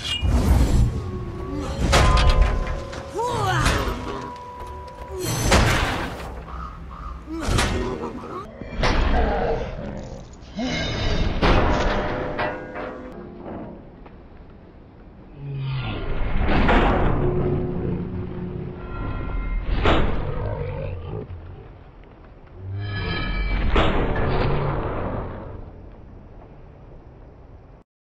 Ugh.